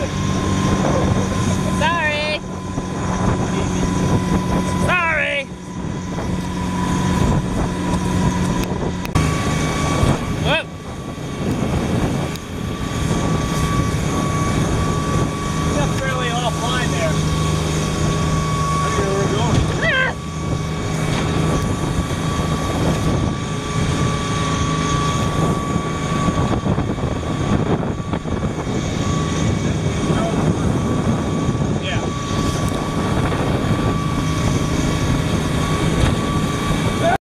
Oh, my God.